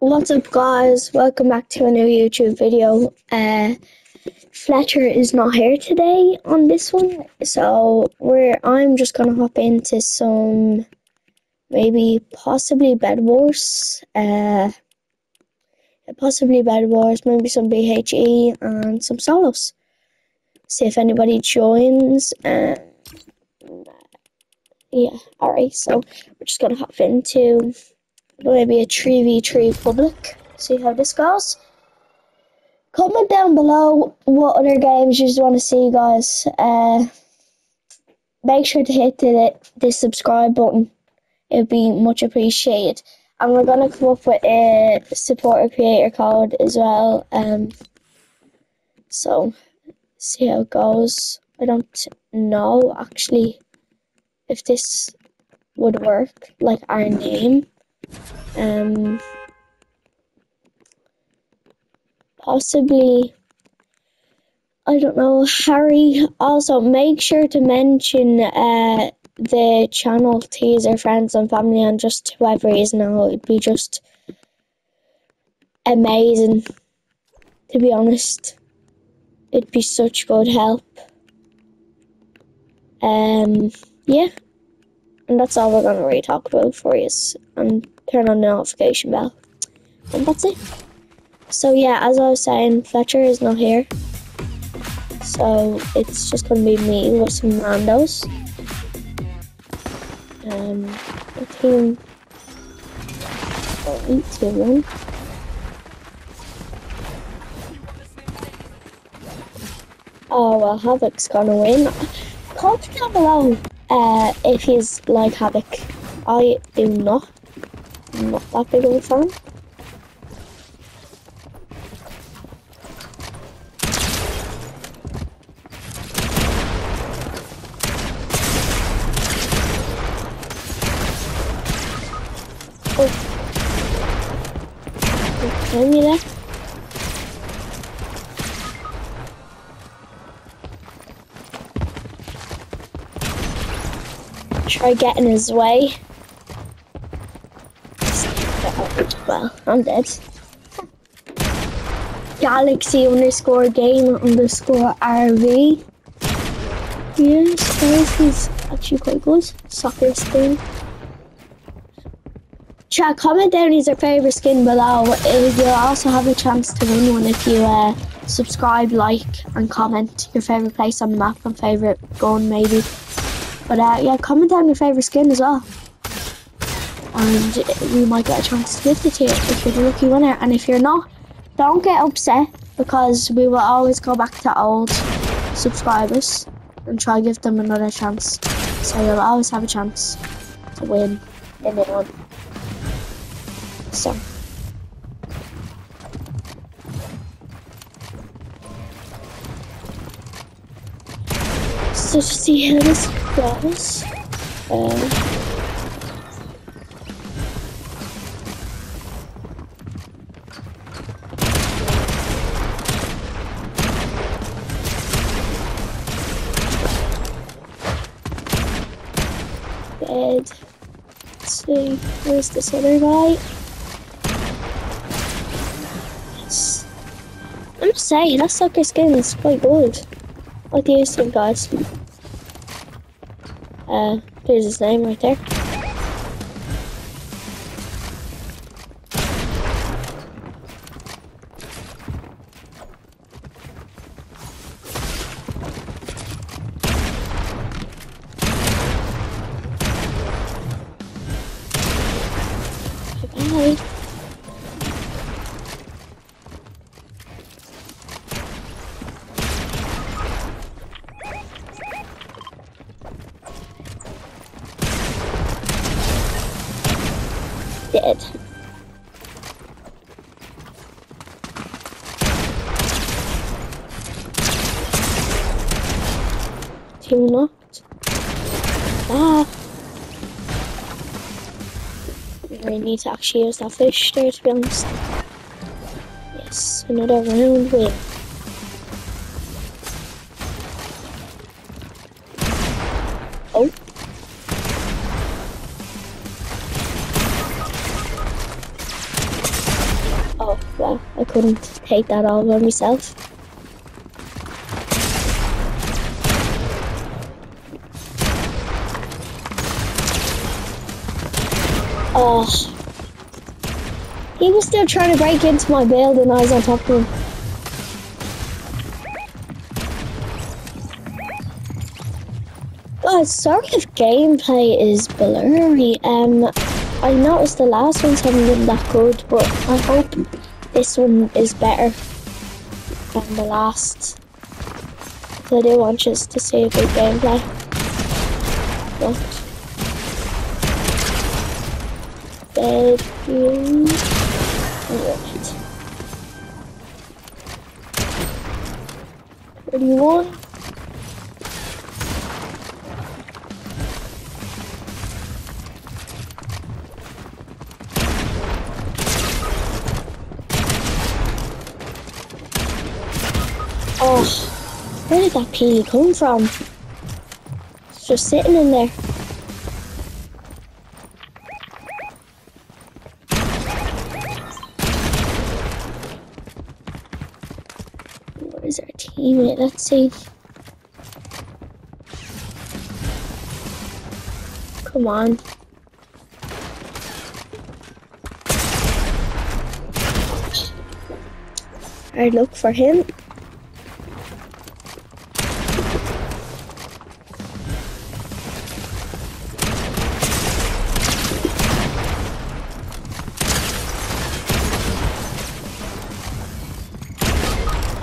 What's up guys? Welcome back to a new YouTube video. Uh, Fletcher is not here today on this one, so we're I'm just gonna hop into some maybe possibly Bed Wars, uh, possibly Bed Wars, maybe some BHE and some solos. See if anybody joins. Uh, yeah, alright, so we're just gonna hop into maybe a 3v3 public. See how this goes. Comment down below what other games you want to see, guys. Uh, make sure to hit the, the subscribe button. It would be much appreciated. And we're going to come up with a supporter creator code as well. Um, so, see how it goes. I don't know actually if this would work, like our name. Um, possibly, I don't know, Harry. Also, make sure to mention uh, the channel to your friends and family and just whoever is now. It'd be just amazing, to be honest. It'd be such good help. Um, yeah. And that's all we're going to really talk about for you. And turn on the notification bell. And that's it. So yeah, as I was saying, Fletcher is not here. So it's just gonna be me with some randos. Um I think I'll eat two one. Oh well Havoc's gonna win. Comment down below uh, if he's like Havoc. I do not not that big of a fan. Oh. Try getting his way. Well, I'm dead. Galaxy underscore game underscore RV. Yes, guys, is actually quite good. Soccer skin. Chat, comment down is your favourite skin below. You'll also have a chance to win one if you uh, subscribe, like, and comment your favourite place on the map and favourite gun, maybe. But uh, yeah, comment down your favourite skin as well and we might get a chance to gift it to you if you're the lucky winner. And if you're not, don't get upset because we will always go back to old subscribers and try give them another chance. So you'll always have a chance to win in the one. So. So to see how this goes. Uh, where's this other guy? I'm just saying, that sucker skin is quite good. What do you think, guys? Uh, there's his name right there. Dead. Two knocked. Ah. I need to actually use that fish there to be honest. Yes, another round win. Couldn't take that all by myself. Oh. He was still trying to break into my build and I was on top of him. Guys, sorry if gameplay is blurry. Um, I noticed the last ones haven't been that good, but I hope this one is better than the last. So I do want just to see a good gameplay. But bedroom. Right. Did that peely come from? It's just sitting in there. Where is our teammate? Let's see. Come on. I'd look for him.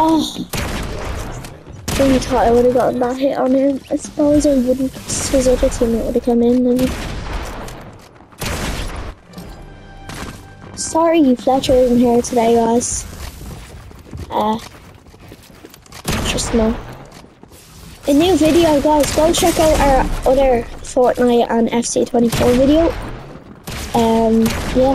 Oh, really thought I would have gotten that hit on him. I suppose I wouldn't. His other teammate would have come in. And... Sorry, Fletcher isn't here today, guys. Uh, just know. A new video, guys. Go check out our other Fortnite and FC24 video. Um. Yeah.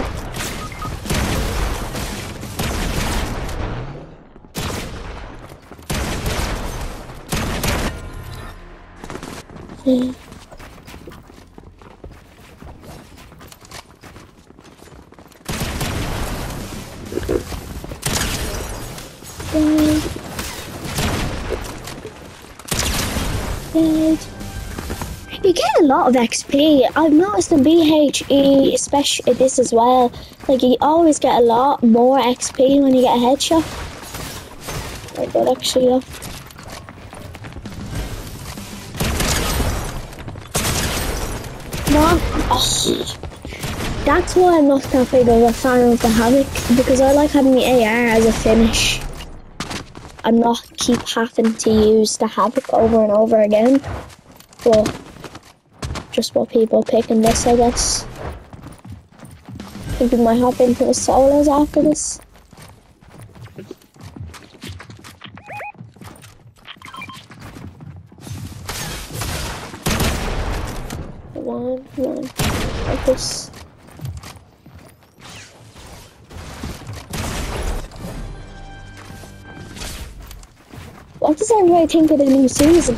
Of XP. I've noticed in BHE, especially this as well. Like you always get a lot more XP when you get a headshot. Actually. Yeah. No. Oh. That's why I'm not that big of a fan of the Havoc, because I like having the AR as a finish. I'm not keep having to use the Havoc over and over again. But just what people pick in this, I guess. I think we might hop into the solos after this. Come on, come on. Like this. What does everybody think of the new season?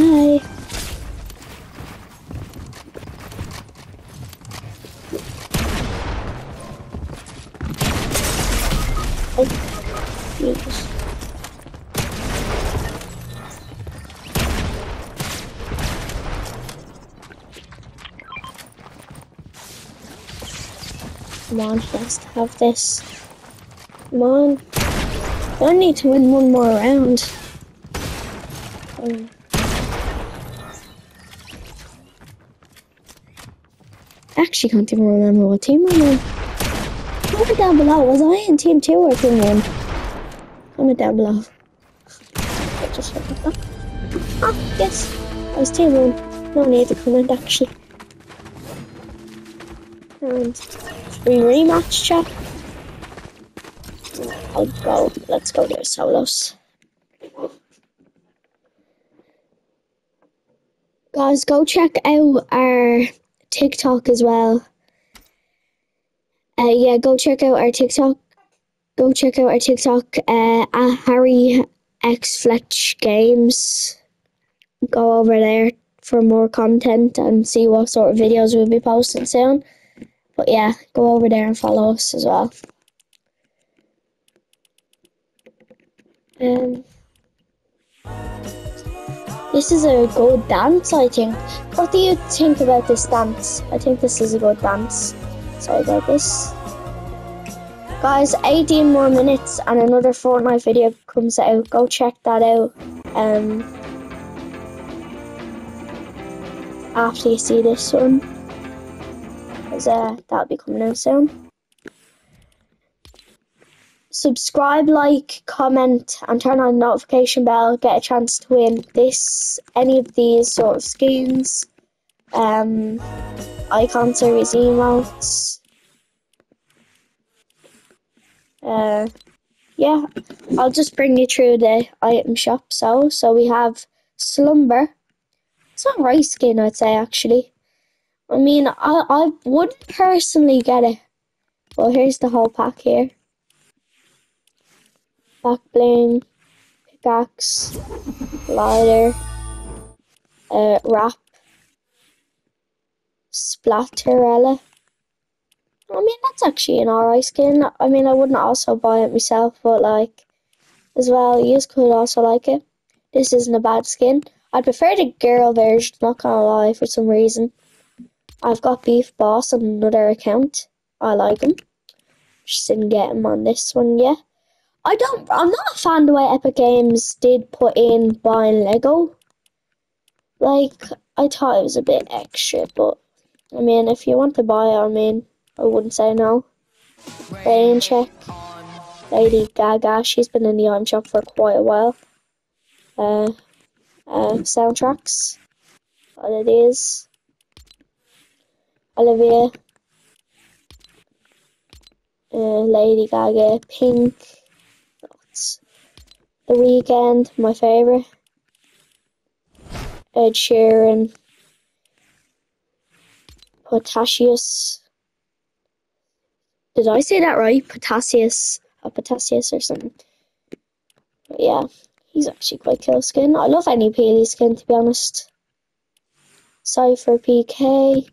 Bye. Come on, let's have this. Come on. I need to win one more round. Um, actually can't even remember what team I'm in. Comment down below. Was I in team two or team one? Comment down below. I just at that. Ah, yes. I was team one. No need to comment actually. And we rematch chat. I'll go. Let's go to solos. Guys, go check out our TikTok as well. Uh, yeah, go check out our TikTok. Go check out our TikTok uh, at Harry X Fletch Games. Go over there for more content and see what sort of videos we'll be posting soon. But yeah, go over there and follow us as well. Um, this is a good dance, I think. What do you think about this dance? I think this is a good dance. Sorry about this. Guys, 18 more minutes and another Fortnite video comes out. Go check that out. Um, after you see this one. Because uh, that'll be coming out soon subscribe, like, comment, and turn on the notification bell. Get a chance to win this, any of these sort of skins, um, icon series emotes. Uh, yeah, I'll just bring you through the item shop. So, so we have Slumber. It's not right skin, I'd say actually. I mean, I I would personally get it. Well, here's the whole pack here back bling, pickaxe, glider, uh, wrap, splatterella. I mean, that's actually an alright skin. I mean, I wouldn't also buy it myself, but like, as well, you could also like it. This isn't a bad skin. I'd prefer the girl version, not gonna lie, for some reason. I've got Beef Boss on another account. I like him. Just didn't get him on this one yet. I don't. I'm not a fan of the way Epic Games did put in buying Lego. Like I thought it was a bit extra, but I mean, if you want to buy it, I mean, I wouldn't say no. Rain check. Lady Gaga. She's been in the item shop for quite a while. Uh, uh, soundtracks. What it is. Olivia. Uh, Lady Gaga. Pink. The Weeknd, my favourite. Ed Sheeran. Potassius. Did I say that right? Potassius. Or Potassius or something. But yeah, he's actually quite cool skin. I love any Peely skin to be honest. Cypher PK.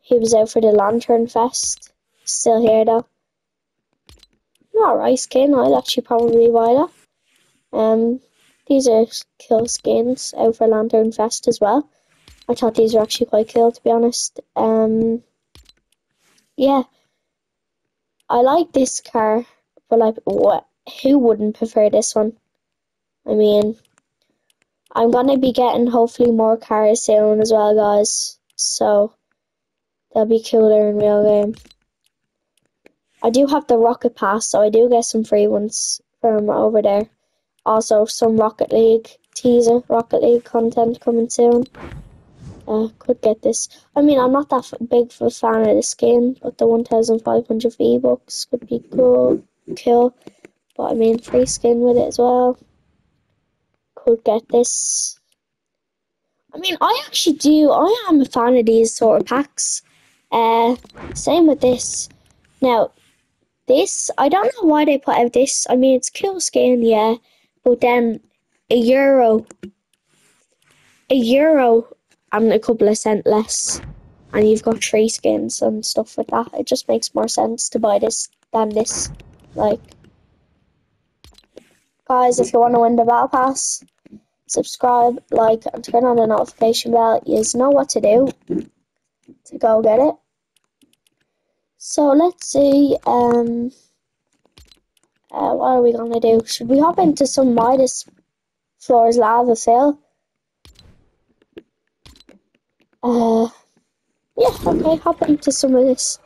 He was out for the Lantern Fest. Still here though. Alright skin, I'd actually probably buy that. Um, these are cool skins out for Lantern Fest as well. I thought these were actually quite cool to be honest. Um, yeah. I like this car, but like, what? Who wouldn't prefer this one? I mean, I'm gonna be getting hopefully more cars soon as well, guys. So, they'll be cooler in real game. I do have the Rocket Pass, so I do get some free ones from over there. Also, some Rocket League teaser, Rocket League content coming soon. Uh, could get this. I mean, I'm not that big of a fan of this game, but the 1,500 V-Bucks could be cool, cool. But I mean, free skin with it as well. Could get this. I mean, I actually do. I am a fan of these sort of packs. Uh, same with this. Now, this, I don't know why they put out this. I mean, it's cool skin, yeah, but then a euro, a euro and a couple of cent less, and you've got tree skins and stuff like that. It just makes more sense to buy this than this. Like, guys, if you want to win the battle pass, subscribe, like, and turn on the notification bell. You know what to do to go get it. So let's see, um, uh, what are we gonna do? Should we hop into some Midas Floors Lava Fill? Uh, yeah, okay, hop into some of this.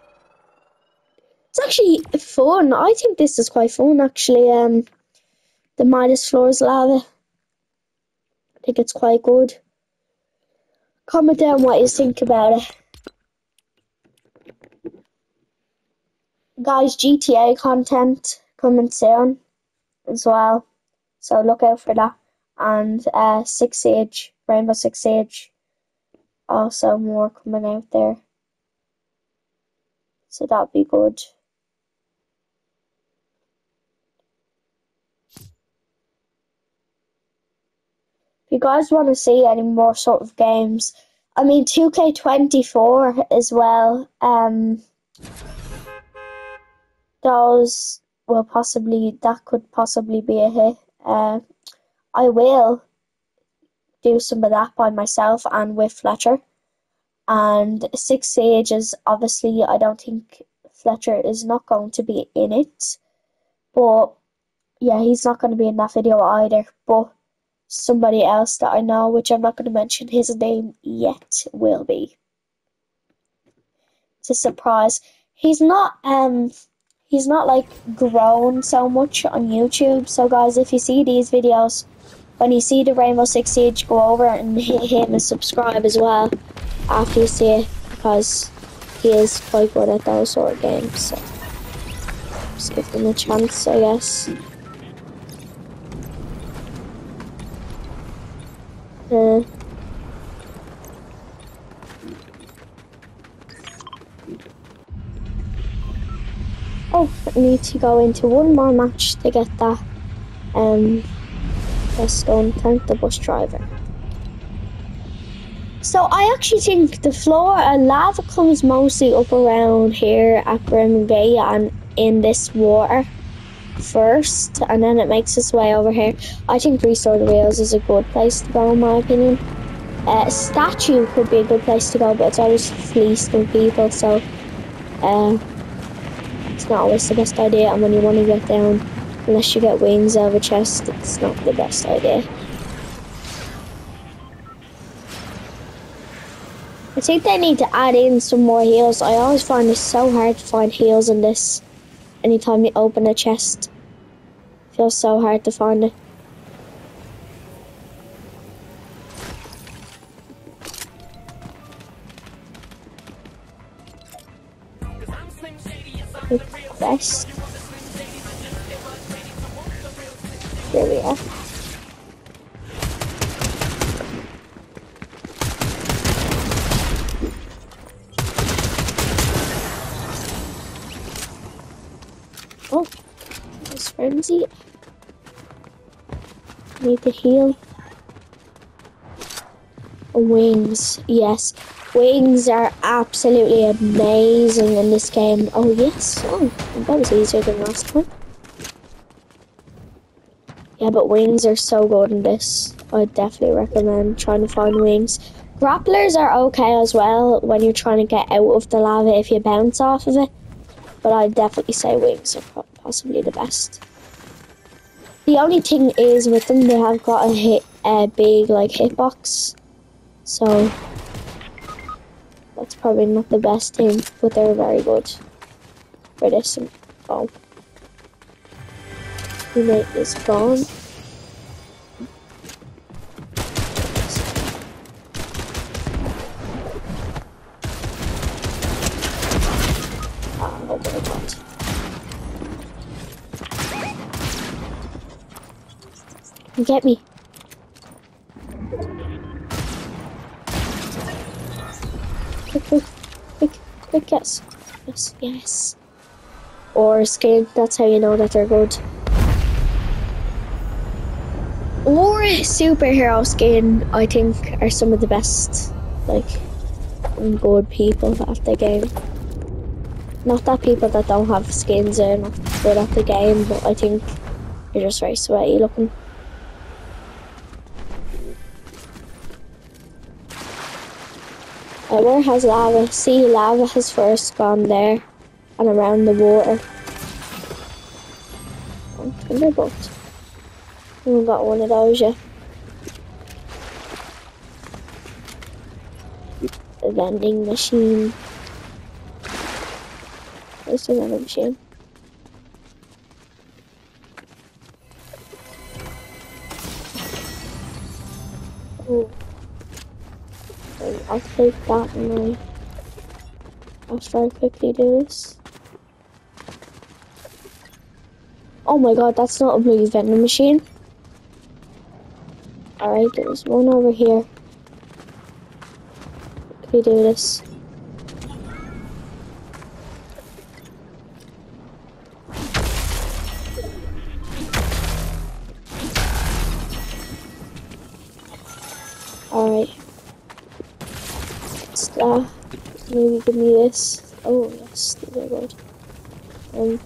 It's actually fun. I think this is quite fun, actually, um, the Midas Floors Lava. I think it's quite good. Comment down what you think about it. Guys, GTA content coming soon as well. So look out for that. And uh, Six Siege, Rainbow Six Siege, also more coming out there. So that'll be good. If you guys want to see any more sort of games, I mean 2K24 as well. Um, those will possibly that could possibly be a hit. Uh, I will do some of that by myself and with Fletcher. And Six Sieges, obviously, I don't think Fletcher is not going to be in it. But yeah, he's not going to be in that video either. But somebody else that I know, which I'm not going to mention his name yet, will be. It's a surprise. He's not um he's not like grown so much on YouTube. So guys, if you see these videos, when you see the Rainbow Six Siege, go over and hit him and subscribe as well after you see it because he is quite good at those sort of games. So just give him a chance, I guess. Uh, need to go into one more match to get that. Um, let's go and thank the bus driver. So I actually think the floor and lava comes mostly up around here at Grim Bay and in this water first and then it makes its way over here. I think Restore the Wheels is a good place to go in my opinion. Uh, statue could be a good place to go but it's always fleeced with people so uh, it's not always the best idea and when you want to get down unless you get wings out of a chest it's not the best idea. I think they need to add in some more heals. I always find it so hard to find heals in this. Anytime you open a chest. Feels so hard to find it. Quest. Here we are. Oh, this frenzy. Need to heal. Wings, yes. Wings are absolutely amazing in this game. Oh, yes. Oh, that was easier than last time. Yeah, but wings are so good in this. I definitely recommend trying to find wings. Grapplers are okay as well when you're trying to get out of the lava if you bounce off of it. But I'd definitely say wings are possibly the best. The only thing is with them, they have got a hit a big like hitbox, so that's probably not the best team, but they're very good for this. Oh, teammate is gone. Oh my god. Get me. Quick, quick, quick, quick, yes. Yes, yes. Or skin, that's how you know that they're good. Or superhero skin, I think, are some of the best, like, good people at the game. Not that people that don't have skins are not good at the game, but I think they're just very sweaty looking. Uh, where has lava? See, lava has first gone there and around the water. Oh, thunderbolt. We got one of those yet. The vending machine. Where's the vending machine? Ooh. I'll take that and I, I'll try to quickly do this. Oh my god, that's not a blue vending machine. Alright, there's one over here. Quickly do this. This. Oh, yes, these are good. Um,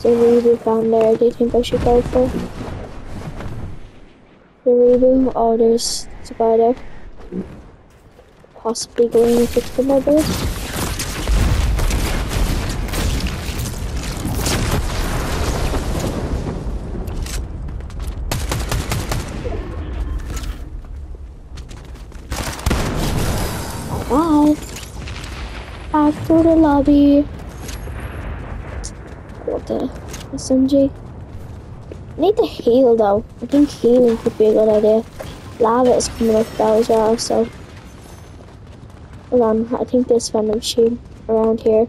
so reboot found there. Do you think I should go for the reboot? Oh, there's there. Possibly going to fix the mobile. Lobby. What the SMG? I need to heal though. I think healing could be a good idea. Lava is coming up though as well, so hold on, I think this vending machine around here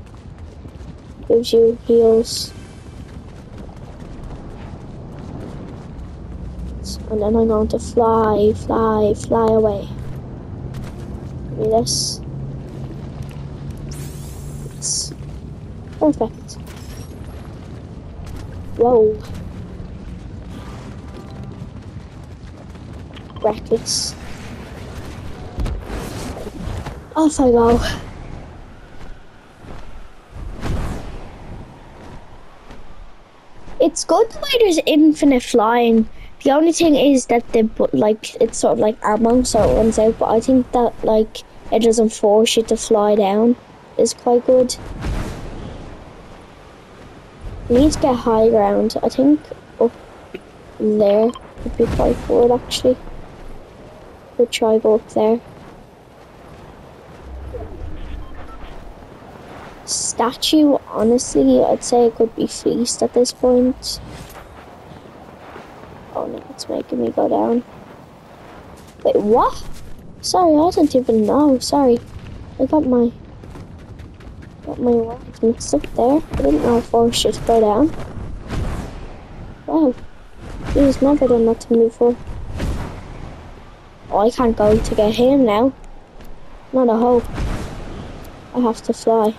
gives you heals. And then I'm going to fly, fly, fly away. Give me this. Whoa. Reckless. Off I go. It's good the way there's infinite flying. The only thing is that the like it's sort of like ammo, so it runs out. But I think that like it doesn't force you to fly down is quite good. We need to get high ground. I think up there would be quite good actually. Could try go up there. Statue, honestly, I'd say it could be fleeced at this point. Oh no, it's making me go down. Wait, what? Sorry, I didn't even know. Sorry. I got my got my words mixed up there. I didn't know if I should go down. Wow. He's never done that to me before. Oh, I can't go to get him now. Not a hope. I have to fly.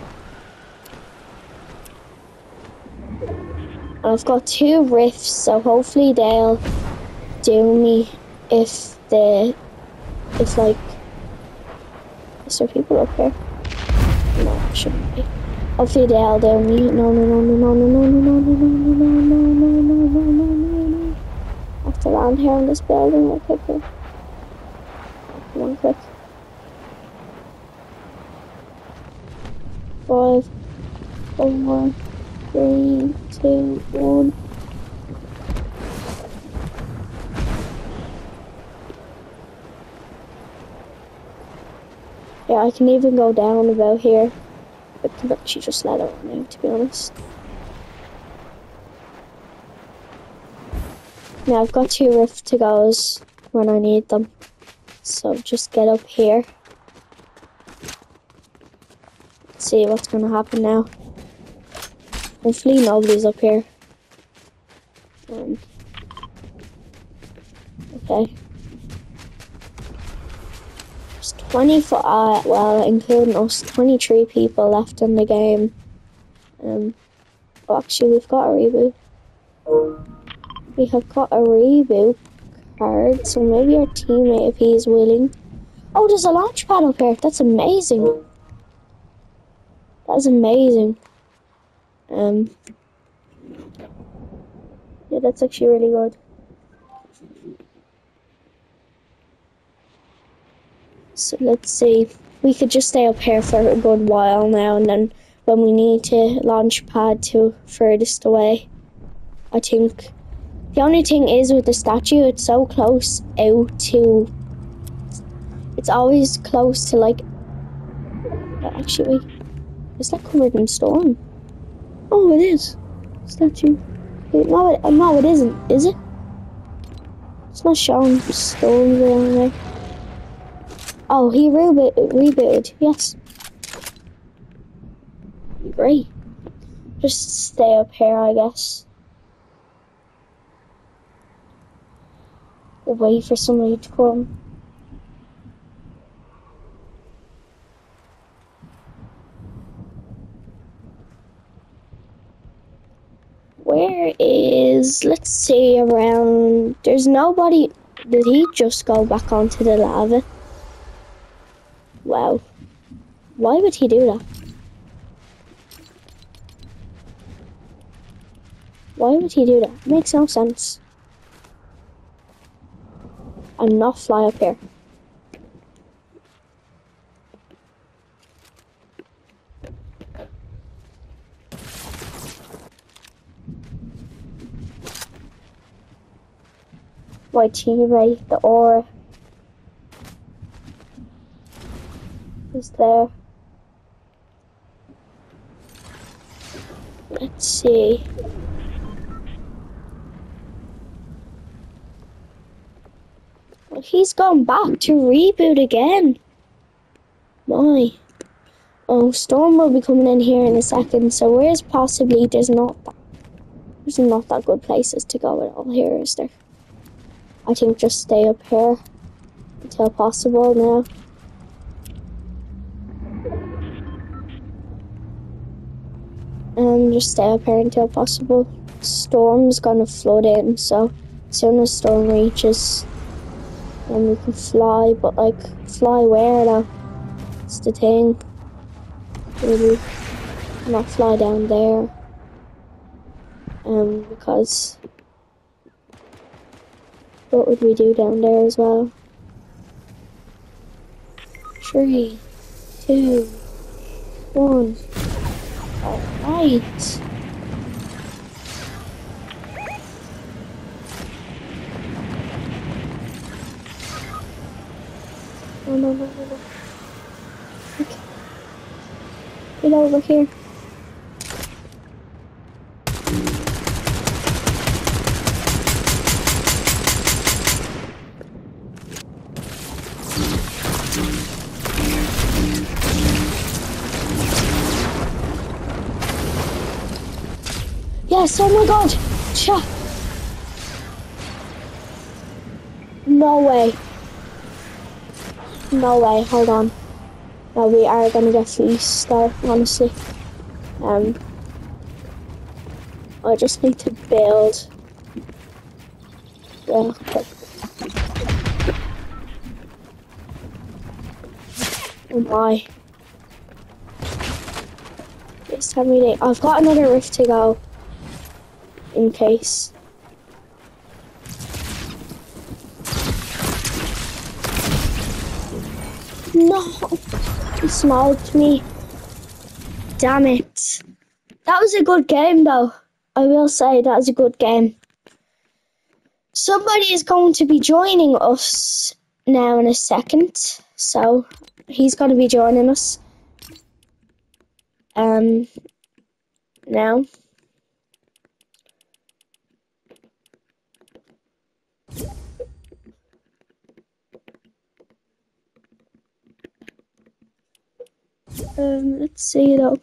And I've got two rifts, so hopefully they'll do me if the if like is there people up here? No, shouldn't be. Hopefully they'll do me. No no no no no no no no no no no no no no no no no no no I have to land here in this building real quickly. Come on quick. Five, four, three, two, one. Yeah, I can even go down about here. I actually just let it out, to be honest. Now I've got two rift to goes when I need them. So just get up here. See what's gonna happen now. Hopefully nobody's up here. Um, okay. 24, uh, well, including us, 23 people left in the game. Um, oh, actually, we've got a reboot. We have got a reboot card, so maybe our teammate, if he's willing. Oh, there's a launch pad up here. That's amazing. That's amazing. Um, yeah, that's actually really good. So let's see. We could just stay up here for a good while now, and then when we need to launch pad to furthest away, I think. The only thing is with the statue, it's so close out to. It's always close to like. Actually, is that covered in stone? Oh, it is. Statue. Wait, no, it, no, it isn't. Is it? It's not showing stones around there. Oh, he reboot, rebooted. Yes. Great. Just stay up here, I guess. Wait for somebody to come. Where is, let's see, around, there's nobody, Did he just go back onto the lava? Wow. Why would he do that? Why would he do that? Makes no sense. I'm not fly up here. My teammate, the aura, is there. Let's see. He's gone back to reboot again. My. Oh, Storm will be coming in here in a second, so where's possibly there's not that there's not that good places to go at all here, is there? I think just stay up here until possible now. Stay up here until possible. Storm's gonna flood in, so as soon as storm reaches, then we can fly. But like, fly where now? It's the thing. Maybe not fly down there. Um, because what would we do down there as well? Three, two, one. Alright. No, no, no, no. Okay. Get over here. Yes, oh my god! Cha! No way. No way, hold on. No, we are gonna get fleeced there, honestly. Um, I just need to build real quick. Oh my. It's time we need, I've got another rift to go. In case. No! He smoked me. Damn it. That was a good game though. I will say that was a good game. Somebody is going to be joining us now in a second. So he's going to be joining us. Um now. Um, let's see though.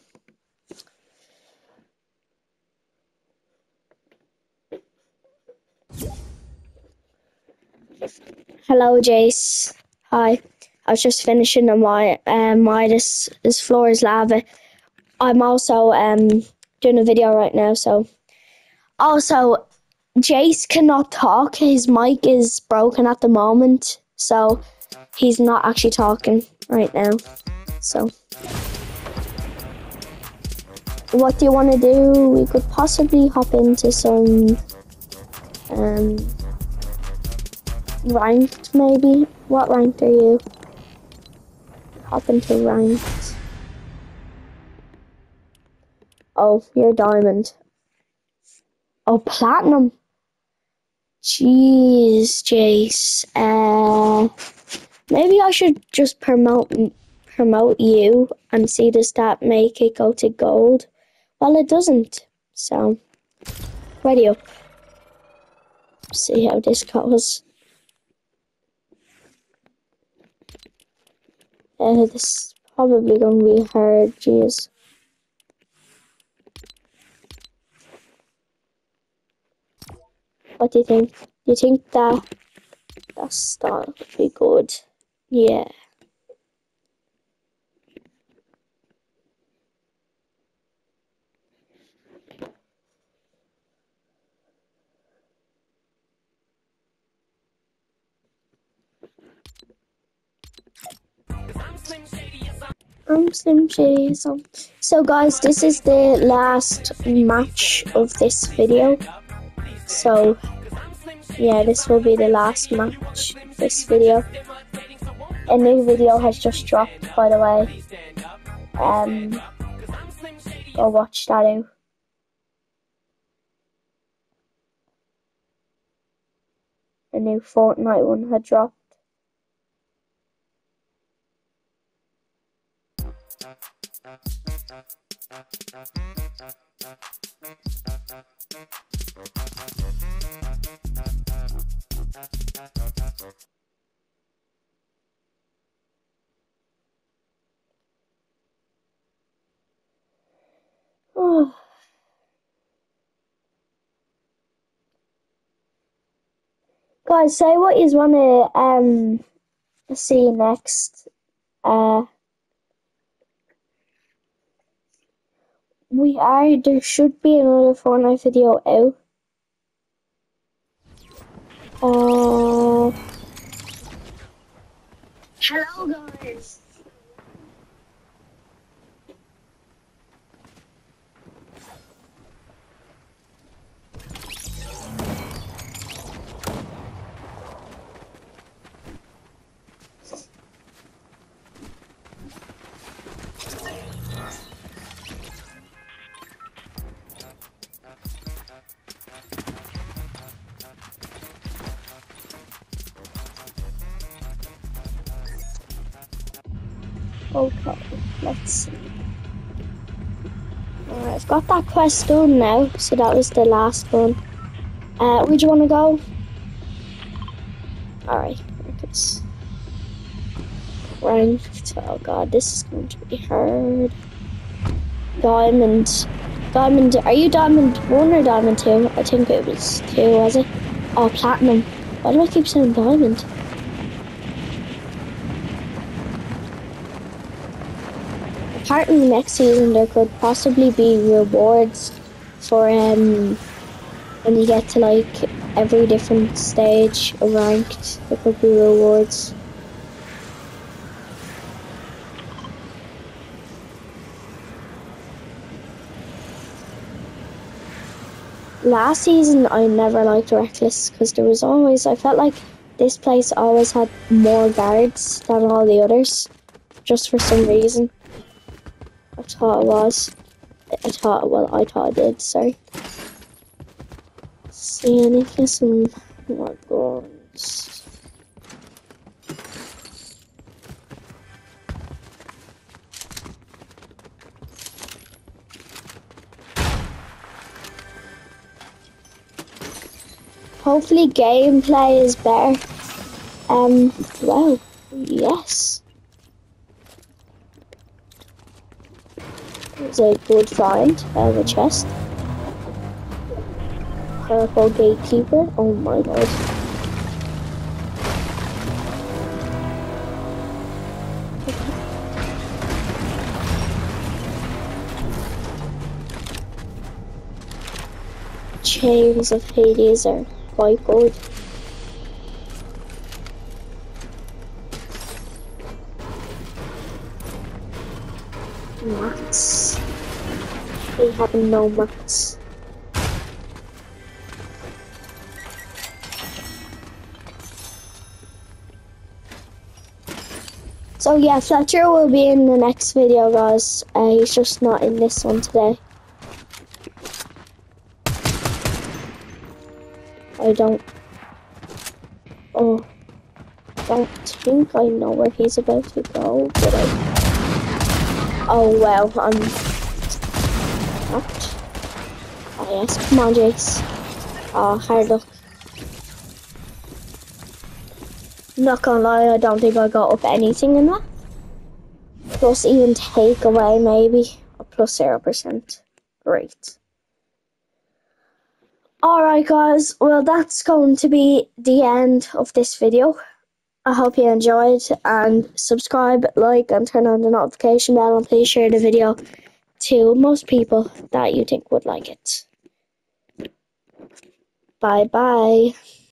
Hello, Jace. Hi. I was just finishing on my um this this floor is lava. I'm also um doing a video right now, so also Jace cannot talk. His mic is broken at the moment, so he's not actually talking right now. So what do you want to do? We could possibly hop into some um, ranked, maybe. What ranked are you? Hop into ranked. Oh, you're diamond. Oh, platinum. Jeez, Jace. Uh, maybe I should just promote promote you and see does that make it go to gold. Well, it doesn't. So, up. See how this goes. Uh, this is probably going to be hard, jeez. What do you think? Do you think that that style would be good? Yeah. I'm Slim Shady. So, guys, this is the last match of this video. So, yeah, this will be the last match this video. A new video has just dropped, by the way. Um, go watch that out. A new Fortnite one had dropped. Oh. Guys, say what you want to um see next. Uh, we are. There should be another Fortnite video out. Uh, hello, guys. Okay, let's see. Alright, I've got that quest done now, so that was the last one. Uh, where do you want to go? Alright, it's ranked. Oh god, this is going to be hard. Diamond. Diamond, are you Diamond 1 or Diamond 2? I think it was 2, was it? Oh, Platinum. Why do I keep saying Diamond? Next season there could possibly be rewards for um when you get to like every different stage ranked. There could be rewards. Last season I never liked Reckless because there was always I felt like this place always had more guards than all the others just for some reason I thought it was. I thought, well, I thought I did, sorry. See, I need to get some more guns. Hopefully gameplay is better. Um, well, yes. It's a good find out a chest. Purple gatekeeper. Oh my god. Chains of Hades are quite good. We have no mats. So yeah, Fletcher will be in the next video, guys. Uh, he's just not in this one today. I don't. Oh, don't think I know where he's about to go, but I. Oh well, I'm. What? Oh yes, come on, Jace. Oh, hard luck. Not gonna lie, I don't think I got up anything in that. Plus even take away maybe a plus zero percent. Great. Alright guys, well that's going to be the end of this video. I hope you enjoyed and subscribe, like and turn on the notification bell and please share the video to most people that you think would like it. Bye bye.